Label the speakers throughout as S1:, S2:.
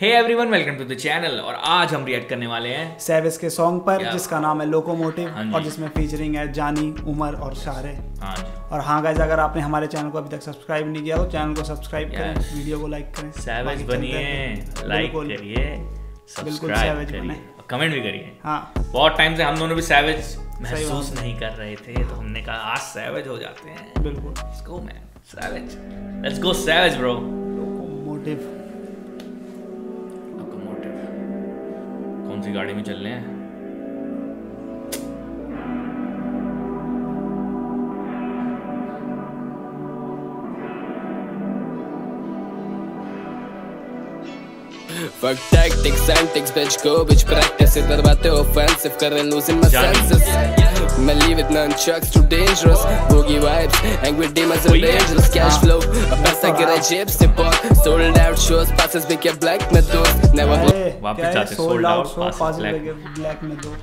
S1: Hey everyone welcome to the channel और आज हम रिएक्ट करने वाले हैं
S2: सैविस के सॉन्ग पर जिसका नाम है लोकोमोटिव
S1: हाँ
S2: और जिसमें फीचरिंग है जानी उमर और शारे
S1: हाँ
S2: और हाँ गाइज़ अगर आपने हमारे चैनल को अभी तक सब्सक्राइब नहीं किया तो चैनल को सब्सक्राइब करें वीडियो को लाइक करें।
S1: सैवेज बनिए लाइक करिए
S2: बिल्कुल
S1: सब्सक्राइब करिए
S2: बने।
S1: कमेंट भी करिए।
S2: हाँ।
S1: बहुत टाइम से हम दोनों भी सैवेज महसूस नहीं कर रहे थे तो हमने कहा आज सैवेज हो जाते हैं।
S2: बिल्कुल।
S1: Let's go man savage let's go savage bro
S2: locomotive
S1: कौन सी गाड़ी में चल रहे हैं
S3: Fuck tactics, antics, bitch go, bitch practice इधर बातें offensive कर रहे losing my senses nunchucks too dangerous boogie vibes with demons and
S1: Oh,
S3: angels cash flow अब पैसा गिरा जेब से पॉक sold out shows passes भी क्या black में दोस्त never
S1: वापस जाते हैं, sold out,
S2: सो
S1: passes black.
S2: में दो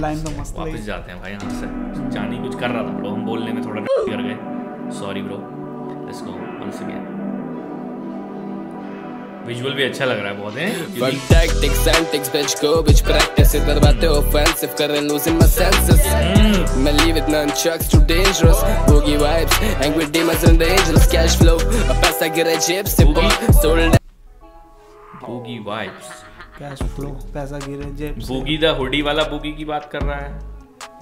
S2: लाइन तो मस्त
S1: वापस जाते हैं भाई यहाँ से जानी कुछ कर रहा था ब्रो हम बोलने में थोड़ा कर गए sorry bro let's go once again visual भी अच्छा लग रहा है बहुत है? बोगी द हुडी वाला बोगी की बात कर रहा है?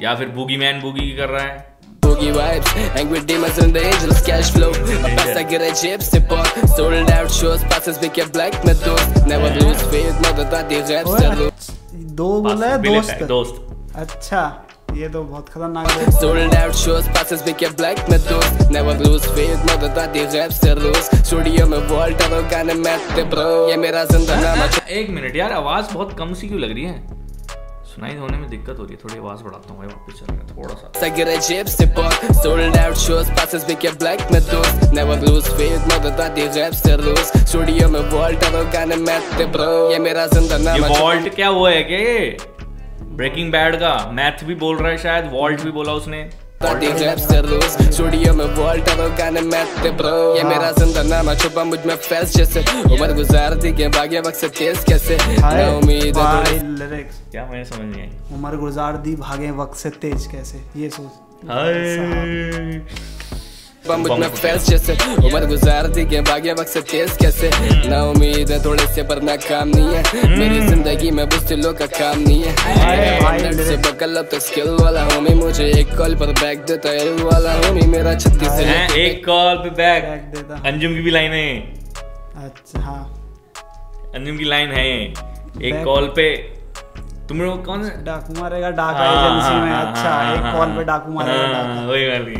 S1: या फिर बोगी मैन बोगी की कर रहा है?
S3: Boogie vibes, with demons and the angels, cash flow. अब पैसा गिरे जेब से पॉक, sold out shows, passes भी क्या black में दोस्त. Never lose faith, मदद आती गैब से.
S2: दो बोला है दोस्त
S1: दोस्त
S2: अच्छा ये तो बहुत खतरनाक है
S3: Sold out shows, passes भी क्या black में दोस्त. Never lose faith, मदद आती गैब से रोज. स्टूडियो में वॉल्ट और गाने मैथते ब्रो. ये मेरा ज़िंदा नाम है.
S1: एक मिनट यार आवाज़ बहुत कम सी क्यों लग रही है सुनाई होने में दिक्कत हो रही है थोड़ी आवाज़ बढ़ाता हूँ भाई वापस चल रहा है थोड़ा सा
S3: जेब से पॉक, सोल्ड आउट पासेस भी क्या ब्लैक में दोस्त. मदद आती रैप से रोज. स्टूडियो में वॉल्ट और गाने ब्रो. ये मेरा ज़िंदा नाम
S1: ये
S3: है.
S1: वॉल्ट क्या वो है क्या ये ब्रेकिंग बैड का मैथ भी बोल रहा है शायद वॉल्ट भी बोला उसने
S3: Party से रोज स्टूडियो में वोल्ट और गाने मैथते ब्रो ये मेरा ज़िंदा नाम है छुपा मुझमें फैस जैसे। उम्र गुजार दी के भाग्य वक्त से तेज कैसे?
S2: हाय
S3: ना उम्मीद है
S2: लिरिक्स
S1: क्या मैंने समझ नहीं आई?
S2: उम्र गुजार दी भागे वक्त से तेज कैसे? ये सोच।
S1: हाय।
S3: छुपा फैस जैसे। उम्र गुजार दी के भाग्य वक्त तेज कैसे? ना उम्मीद है थोड़े से पर ना काम नहीं है। मेरी ज़िंदगी में बुझदिलों का काम नहीं है। से बकल अब तो स्किल वाला होमी मुझे एक कॉल पर बैक देता है। इल वाला होमी मेरा छत्तीस से
S1: एक कॉल पे बैक
S2: बैक देता
S1: अंजुम की भी लाइन है
S2: अच्छा हाँ।
S1: अंजुम की लाइन है एक कॉल पे तुम लोग कौन
S2: डाकू मारेगा डाका एजेंसी
S1: हाँ,
S2: में।
S1: हाँ,
S2: अच्छा एक कॉल पे डाकू मारेगा
S1: वही वाली।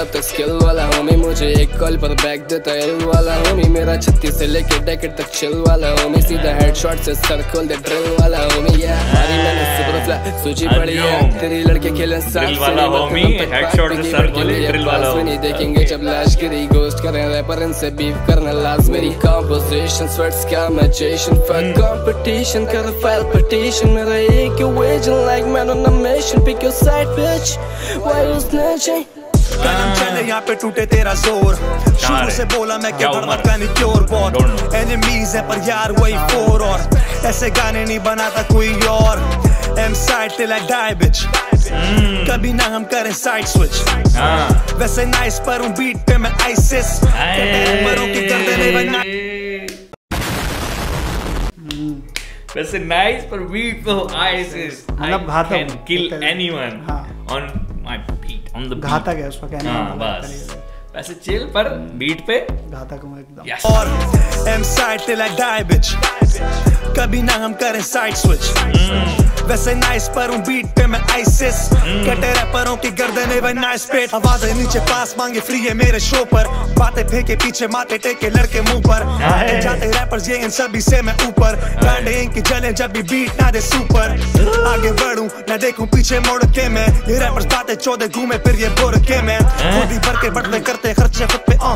S3: अब तक स्किल वाला होमी मुझे एक कॉल पर बैक देता है। इल वाला होमी मेरा छत्तीस से लेके डेकेट तक चिल वाला होमी सीधा हेडशॉट से सर खोल दे ड्रिल वाला होमी या हमारी मैंने सुपर फ्लैट सूची पड़ी है। तेरी लड़के खेले साथ
S1: वाला
S3: हम
S1: headshot
S3: बात
S1: से सर खोले, drill
S3: पास
S1: वाला
S3: नहीं देखेंगे जब लाश गिरी गोस्ट करें रैपर इनसे बीफ करना लाज मेरी। कॉम्पोजिशन स्वेट्स का मैचेशन फक कंपटीशन कर फ़ाइल पटिशन मेरा एक वेजन like man on a mission pick your side bitch why you snatching
S4: चले यहाँ पे टूटे तेरा ज़ोर शुरू से बोला मैं क्या
S1: उम्र?
S4: नहीं प्योर बहुत एनिमीज है पर यार वही फोर और ऐसे गाने नहीं बनाता कोई और M side till I die bitch कभी ना हम करें साइड स्विच
S1: हाँ
S4: वैसे नाइस पर हूँ बीट पे मैं आइसिस मरों की कर देने वरना
S1: वैसे नाइस पर बीट पे आइसिस
S2: मतलब घातक
S1: कैन किल एनीवन
S2: हाँ।
S1: ऑन ऑन द
S2: घातक है उसका कहना
S1: हाँ
S2: मतलब
S1: बस। वैसे चिल पर बीट पे।
S2: घातक हूँ एकदम।
S4: और M side till I die bitch कभी ना हम करें साइड स्विच वैसे नाइस पर हूँ बीट पे मैं आइसिस कटे रैपरों की गर्दने वे नाइस पेट आवाज़ें नीचे पास मांगे फ्री है मेरे शो पर। बातें फेंके पीछे माथे टेके लड़के मुँह पर। जाते रैपर्स ये इन सभी से मैं ऊपर। गांडे इनकी जले जब भी बीट ना दे सुपर आगे बढ़ूं ना देखूँ पीछे मुड़ के मैं। ये रैपर्स बातें चौदह घूमे फिर ये बोर के मैं खुद ही भर के बढ़ते करते खर्चे खुद पे आ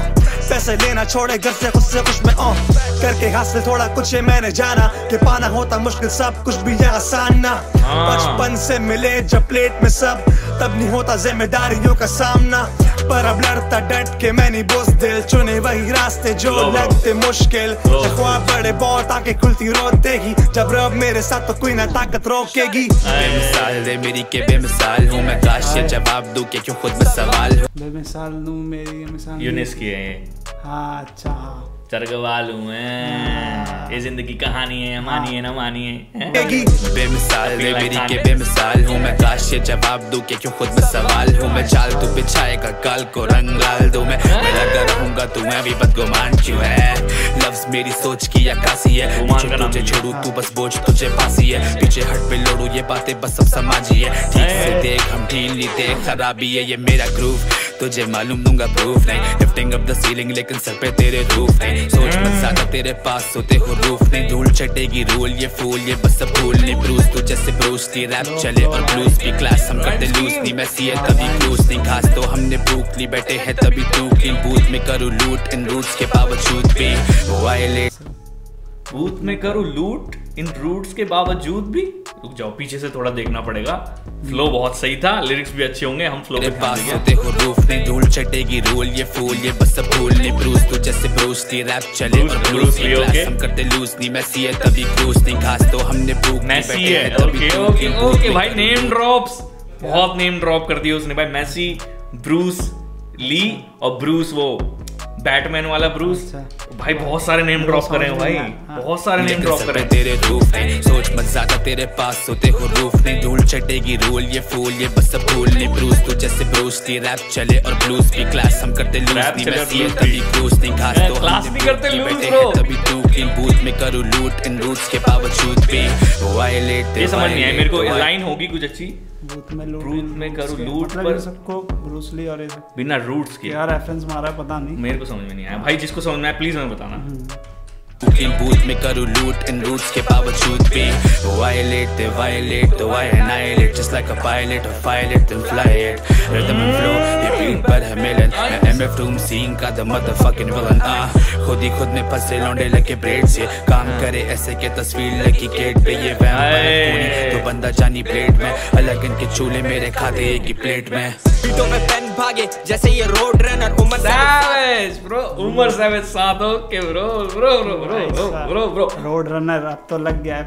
S4: पैसे लेना छोड़े घर से खुद से कुछ में आ करके हासिल थोड़ा कुछ ये मैंने जाना। कि पाना होता मुश्किल सब कुछ भी ये आसान ना।
S1: हाँ।
S4: बचपन से मिले जब प्लेट में सब तब नहीं होता जिम्मेदारियों का सामना। पर अब लड़ता डट के मैं नहीं बोस दिल चुने वही रास्ते जो। लगते मुश्किल। ख्वाब बड़े बहुत आके खुलती रोते ही जब रब मेरे साथ तो कोई ना ताकत रोकेगी।
S5: बेमिसाल दे मेरी के बेमिसाल हूँ मैं काश ये जवाब दूँ कि क्यों खुद में सवाल हूँ।
S2: बेमिसाल नू मेरी मिसाल
S1: यूनिस की है
S2: हाँ अच्छा हाँ।
S1: चरगवाल हूँ मैं ये ज़िंदगी कहानी है मानिए ना मानिए हैं?
S5: बेमिसाल दे मेरी के बेमिसाल हूँ मैं। काश ये जवाब दूँ कि क्यों खुद में सवाल हूँ मैं। चाल तू बिछाएगा काल को रंग डाल दूँ मैं। मैं लगा रहूँगा तू मैं भी बदगुमान क्यों है? लफ्ज मेरी सोच की अक्कासी है। तुझे छोड़ू तू बस बोझ तुझे फांसी है। पीछे हट पे लोड़ू ये बातें बस सब समाजी है। ठीक से देख हम ढील नहीं देख खराबी है ये मेरा ग्रूव तुझे मालूम दूँगा प्रूफ नहीं। लिफ्टिंग अप द सीलिंग लेकिन सर पे तेरे रूफ नहीं। सोच मत ज़्यादा तेरे पास होते हो रूफ नहीं। धूल चटेगी रूल ये फूल ये बस सब भूल नहीं। ब्रूस तू जैसे ब्रूस ली रैप चले और ब्लूज भी क्लास हम करते लूज नहीं। मैं सी है तभी क्रूज नहीं। घास तो हमने भूख ली बैठे हैं तभी तू क्लीन बूथ में करूँ लूट इन रूट्स के बावजूद भी। वायलेट
S1: बूथ में करूँ लूट इन रूट्स के बावजूद भी? रुक जाओ पीछे से थोड़ा देखना पड़ेगा। फ्लो बहुत सही था लिरिक्स भी अच्छे होंगे हम फ्लो पे
S5: पास होते हो रूफ नहीं धूल चटेगी रूल ये फूल ये बस सब भूल नहीं ब्रूस तू जैसे ब्रूस ली रैप चले और ब्रूस क्लास
S1: okay.
S5: हम करते लूज नहीं मैसी है तभी क्रूज नहीं घास तो हमने भूख
S1: मैसी है ओके ओके ओके भाई नेम ड्रॉप्स बहुत नेम ड्रॉप कर दिया उसने भाई मैसी ब्रूस ली और ब्रूस वो बैटमैन वाला ब्रूस
S2: अच्छा।
S1: भाई बहुत सारे नेम ड्रॉप करे हैं भाई।
S2: हाँ।
S1: बहुत सारे नेम ड्रॉप करे हैं।
S5: तेरे रूफ नहीं सोच मत ज़्यादा तेरे पास होते हो रूफ नहीं। धूल चटेगी रूल ये फूल ये बस सब भूल नहीं। ब्रूस तू जैसे ब्रूस ली रैप चले और ब्लूज भी क्लास हम करते लूज नहीं।
S1: चले और
S5: मैसी है
S1: blues
S5: तभी
S1: भी।
S5: क्रूज नहीं।
S1: मैं
S5: तो हमने
S1: नहीं करते
S5: भूख ली,
S1: lose,
S5: बैठे
S1: bro।
S5: हैं तभी तू क्लीन बूथ में करूँ लूट इन रूट्स के बावजूद भी। वायलेट
S1: ये समझ नहीं आई मेरे को। लाइन होगी कुछ अच्छी?
S2: में लूट
S1: में करूँ लूट
S2: मतलब
S1: पर-
S2: सबको और ये
S1: बिना रूट्स के।
S2: क्या रेफरेंस मारा पता नहीं।
S1: मेरे को समझ में नहीं आया। भाई जिसको समझ में आया प्लीज़ हमें बताना।
S5: Cooking booth में करूँ लूट इन रूट्स के बावजूद भी। violate they violate तो annihilate? Just like a pilot or pilot then fly it rhythm and flow ये beat पर है मिलन। मैं MF room scene का the motherfucking villain. Ah खुद ही खुद में फंसे लौंडे लगे ब्रेड से। काम करे ऐसे के तस्वीर लगी गेट पे ये vampire खूनी। तो बंदा जानी प्लेट में अलग इनके चूल्हे मेरे खाते एक ही प्लेट में।
S6: बीटों में पेन भागे जैसे ये road runner Umar
S1: savage bro Umar savage साथ के bro bro bro bro bro bro bro
S2: road runner अब तो लग गया है।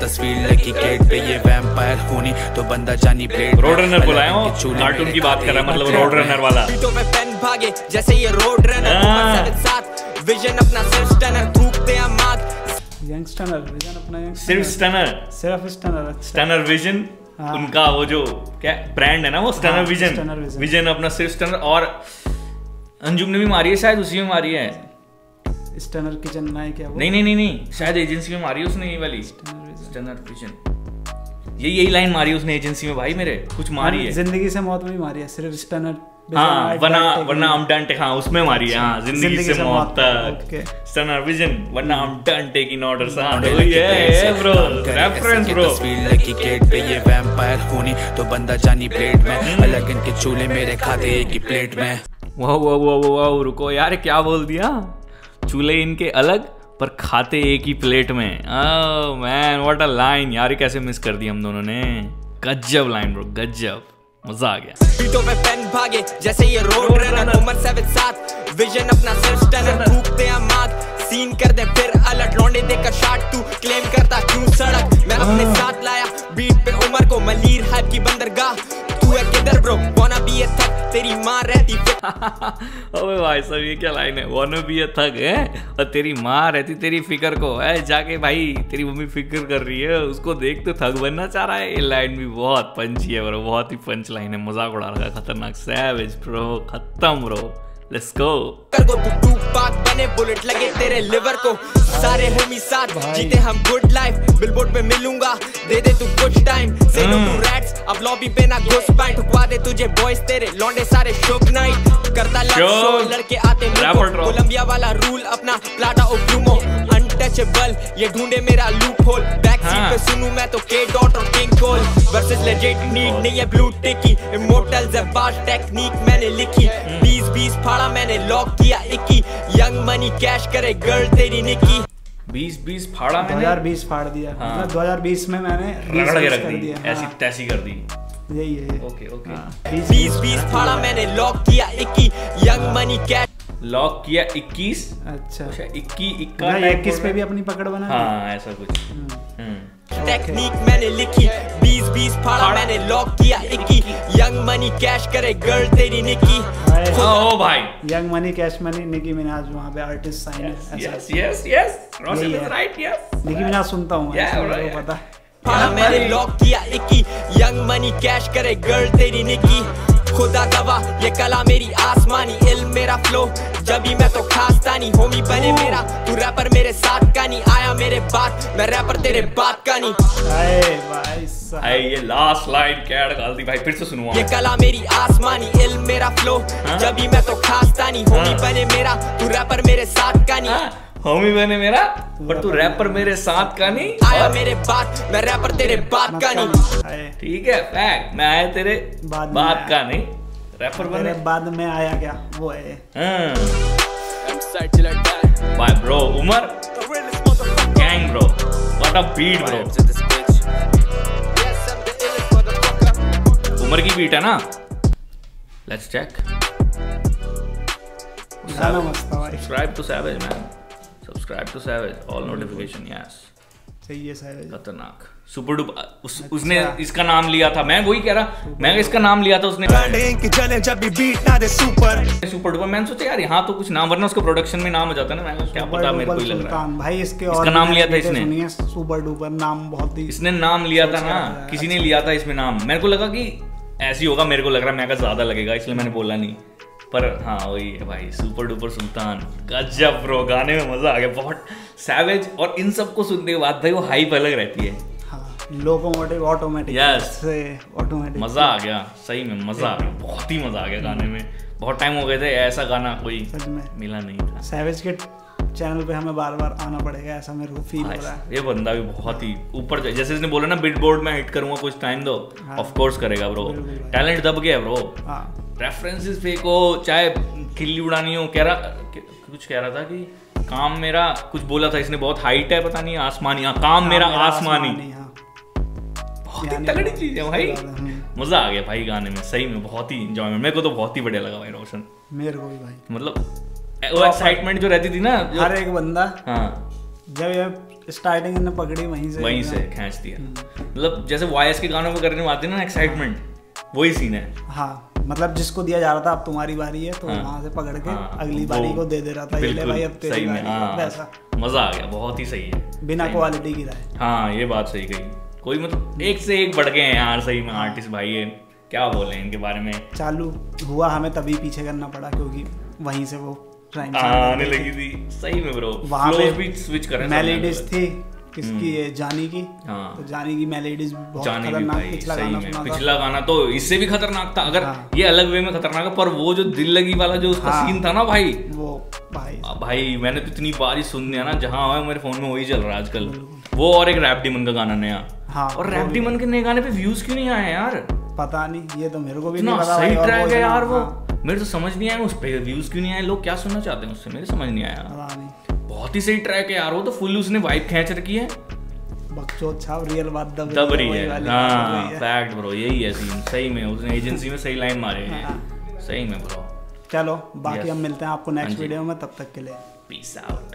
S5: तस्वीर लगी गेट पे ये वैम्पायर खूनी तो बंदा जानी प्लेट
S1: रोड रनर बुलाया हूँ कार्टून की बात कर रहा है मतलब रोड रनर वाला।
S6: बीटों में पेन भागे जैसे ये रोड रनर
S1: हाँ।
S6: सात विजन अपना सिर्फ़ स्टनर थूकते हैं माग
S2: यंगस्टनर विजन अपना
S1: सिर्फ़ स्टनर
S2: सिर्फ़ स्टनर
S1: स्टनर विजन
S2: हाँ।
S1: उनका वो जो क्या ब्रांड है ना वो स्टनर
S2: हाँ,
S1: विजन
S2: Stunner Vision।
S1: विजन अपना सिर्फ़ स्टनर और अंजुम ने भी मारी है शायद उसी में मारी है।
S2: स्टनर किचन ना है क्या वो?
S1: नहीं नहीं नहीं नहीं शायद एजेंसी में मारी उसने ये वाली। स्टनर विजन ये यही लाइन मारी उसने एजेंसी में भाई मेरे कुछ मारी है।
S2: ज़िंदगी से मौत में मारी है सिर्फ़ स्टनर
S1: हाँ वरना वरना हम डन टेक हाँ उसमें मारी है हाँ ज़िंदगी से मौत तक। स्टनर विजन वरना हम डन टेकिंग ऑर्डर्स हाँ
S5: लौंडे
S1: तो ये। है ब्रो रेफरेंस ब्रो
S5: तस्वीर लगी गेट पे ये वैम्पायर खूनी तो बंदा जानी प्लेट में। अलग इनके चूल्हे मेरे खाते एक ही प्लेट में।
S1: वाह वाह वाह वाह रुको यार क्या बोल दिया? चूल्हे इनके अलग पर खाते एक ही प्लेट में। मैन व्हाट अ लाइन यार कैसे मिस कर दी हम दोनों ने? गजब लाइन ब्रो गजब। मज़ा आ गया।
S6: बीटों में पेन भागे जैसे ये रोड रनर उम्र सेवन सात। विजन अपना सिर्फ़ स्टनर थूकते हैं माग सीन कर दे फिर अलर्ट लौंडे देकर शाट तू क्लेम करता क्यों सड़क? मैं अपने साथ लाया बीट पे उमर को मलीर हाइप की बंदरगाह। तू है किधर ब्रो wanna be a थक तेरी माँ रहती
S1: अबे भाई साहब, ये क्या लाइन है? वन बी थक है? और तेरी माँ रहती तेरी फ़िक्र को, है? जाके भाई, तेरी मम्मी फ़िक्र कर रही है, उसको देख तो थक बनना चाह रहा है। ये लाइन भी बहुत पंची है ब्रो बहुत ही पंच लाइन है। मज़ाक उड़ा रहा है, खतरनाक। सैवेज ब्रो खत्म ब्रो लेट्स गो
S6: को तू टू पाक बने बुलेट लगे तेरे लिवर को। सारे होमी साथ जीते हम गुड लाइफ बिलबोर्ड पे मिलूँगा दे दे तू कुछ टाइम से नो टू रैट्स अब लॉबी पे ना घुस पाए ठुकवा दे तुझे बॉयज़ तेरे लौंडे सारे शोक नाइट करता लव शो लड़के आते
S1: हैं
S6: कोलंबिया वाला रूल अपना प्लाटा ओ ब्रूमो अनटचेबल ये ढूंढे मेरा लूप होल बैक सीट
S1: हाँ।
S6: पे सुनूं मैं तो के डॉट और king Cole versus legend need नहीं है ब्लू टिकी इमोर्टल जबाज टेक्निक मैंने लिखी. बीस बीस फाड़ा मैंने लॉक किया इक्की. यंग मनी कैश करे गर्ल तेरी निकी
S1: बीस बीस फाड़ा मैंने।
S2: 2020 फाड़ दिया।
S1: हाँ।
S2: मतलब 2020 में मैंने
S1: रगड़ के
S2: 20
S1: रख दी। ऐसी
S2: हाँ,
S1: तैसी कर दी।
S2: यही है।
S1: Okay okay.
S2: हाँ,
S6: बीस बीस फाड़ा। मैंने लॉक किया इक्की. यंग मनी कैश
S1: लॉक किया 21
S2: अच्छा।
S1: अच्छा 21 इक्का
S2: मतलब
S1: type
S2: 21
S1: बोल
S2: पे भी अपनी पकड़ बना
S1: हाँ ऐसा कुछ। हम्म।
S6: टेक्निक मैंने लिखी बीस बीस फाड़ा मैंने लॉक किया इक्की। यंग मनी कैश करे गर्ल तेरी निकी।
S1: ओ भाई।
S2: Young money cash money Nicki Minaj वहाँ पे आर्टिस्ट साइन है
S1: yes yes yes Roshan is right yes
S2: Nicki Minaj सुनता हूँ पता।
S6: फाड़ा मैंने लॉक किया इक्की। यंग मनी कैश करे गर्ल तेरी निकी खुदा गवाह ये कला मेरी आसमानी इल्म मेरा फ्लो जब भी मैं तो खासता नहीं होमी बने मेरा। तू रैपर मेरे साथ का नहीं आया मेरे बात मैं रैपर तेरे बात का नहीं।
S2: हाय भाई साहब।
S1: ये लास्ट लाइन क्या डाल दी भाई फिर से सुनूँगा
S6: ये कला मेरी आसमानी इल्म मेरा फ्लो जब भी मैं तो खासता नहीं होमी बने मेरा। तू रैपर मेरे साथ का नहीं।
S1: होमी बने मेरा पर तू रैपर मेरे साथ का नहीं।
S6: आया मेरे बात मैं रैपर तेरे बात का नहीं।
S1: ठीक है फैक्ट मैं आया तेरे
S2: बाद
S1: बात का नहीं। रैपर बने।
S2: बाद में आया क्या? वो है।
S1: Bye bro Umar. Gang bro what a beat bro Umar की बीट है ना? Let's check subscribe to savage man subscribe to savage all notification yes
S2: सही है सैवेज
S1: खतरनाक। सुपर डुप उस,
S2: अच्छा।
S1: उसने इसका नाम लिया था। मैं वही कह रहा मैं इसका नाम लिया था उसने।
S4: ब्रांडिंग की जले जब भी बीट ना दे सुपर
S1: सुपर डुपर मैंने सोचा यार यहाँ तो कुछ नाम वरना उसका प्रोडक्शन में नाम हो जाता ना। मैं क्या पता मेरे को लग रहा
S2: भाई इसके
S1: इसका नाम लिया था इसने।
S2: सुपर डुपर नाम बहुत ही
S1: इसने नाम लिया था ना। किसी ने लिया था इसमें नाम। मेरे को लगा कि ऐसी होगा मेरे को लग रहा है मैं ज़्यादा लगेगा इसलिए मैंने बोला नहीं। पर हाँ वही है भाई सुपर डुपर सुल्तान। गजब ब्रो गाने में मज़ा आ गया बहुत सैवेज और इन सबको सुनने के बाद भाई वो हाइप अलग रहती है।
S2: हाँ लोकोमोटिव ऑटोमेटिक
S1: Yes.
S2: से ऑटोमेटिक
S1: मज़ा आ गया सही में मज़ा आ गया बहुत ही मज़ा आ गया गाने में। बहुत टाइम हो गए थे ऐसा गाना कोई
S2: सच में।
S1: मिला नहीं था।
S2: सैवेज के चैनल पे हमें बार बार आना पड़ेगा ऐसा मेरे को फील हो रहा है।
S1: ये बंदा भी बहुत ही ऊपर जैसे इसने बोला ना बिट बोर्ड में हिट करूँगा कुछ टाइम दो। ऑफ़ कोर्स करेगा ब्रो टैलेंट दब गया ब्रो
S2: हाँ।
S1: रेफरेंसेस फेक हो चाहे खिल्ली उड़ानी हो कह रहा कुछ कह रहा था कि काम मेरा कुछ बोला था इसने बहुत हाइट है पता नहीं आसमानी हाँ काम मेरा
S2: हाँ,
S1: आसमानी।
S2: हाँ।
S1: बहुत ही तगड़ी चीज़ है भाई।
S2: हम्म।
S1: मज़ा आ गया भाई गाने में सही में बहुत ही इंजॉयमेंट मेरे को तो बहुत ही बढ़िया लगा भाई रोशन।
S2: मेरे को भी भाई।
S1: मतलब वो एक्साइटमेंट जो रहती थी ना
S2: हर एक बंदा
S1: हाँ।
S2: जब ये स्टार्टिंग ने पकड़ी वहीं से
S1: वहीं से खींच दिया। मतलब जैसे वॉइस के गानों में करने में आती है ना एक्साइटमेंट वही सीन है।
S2: हाँ। मतलब जिसको दिया जा रहा था अब तुम्हारी बारी है तो
S1: हाँ।
S2: वहाँ से पकड़ के
S1: हाँ,
S2: अगली बारी को दे दे रहा था ये ले भाई अब तेरी
S1: सही में।
S2: बारी है,
S1: हाँ।
S2: वैसा।
S1: मज़ा आ गया बहुत ही सही है।
S2: बिना क्वालिटी की राय।
S1: हाँ ये बात सही कही। कोई मतलब एक से एक बढ़ गए हैं यार सही में आर्टिस्ट भाई है क्या बोले इनके बारे में?
S2: चालू हुआ हमें तभी पीछे करना पड़ा क्योंकि वहीं से वो
S1: आने लगी थी। सही में ब्रो
S2: वहाँ पे
S1: भी स्विच करें सब
S2: मेलेडीज थी किसकी ये जानी की।
S1: हाँ।
S2: तो जानी की मेलेडीज बहुत खतरनाक पिछला गाना सुना
S1: पिछला गाना तो इससे भी खतरनाक था अगर
S2: हाँ।
S1: ये अलग वे में खतरनाक है पर वो जो दिल लगी वाला जो उसका
S2: हाँ।
S1: सीन था ना भाई।
S2: वो भाई।
S1: भाई मैंने तो इतनी बार ही सुन लिया ना जहाँ है मेरे फ़ोन में वही चल रहा है आजकल। वो और एक रैप डिमन का गाना नया।
S2: हाँ,
S1: और रैप। डिमन के नए गाने पे व्यूज़ क्यों नहीं आए यार?
S2: पता नहीं ये तो मेरे को भी नहीं पता
S1: सही ट्रैक है यार वो।
S2: हाँ,
S1: मेरे तो समझ नहीं आया उस पे व्यूज़ क्यों नहीं आए? लोग क्या सुनना चाहते हैं उससे? मेरे समझ नहीं आया। बहुत ही सही ट्रैक है यार वो तो फुल उसने वाइब खींच रखी है।
S2: रियल बात दब
S1: दब रही है।
S2: हाँ
S1: है। फैक्ट ब्रो यही है सीन सही में उसने एजेंसी में सही लाइन मारे हैं।
S2: हाँ।
S1: सही में ब्रो
S2: चलो बाकी हम मिलते हैं आपको
S1: हाँ
S2: नेक्स्ट वीडियो में तब तक के लिए।
S1: Peace out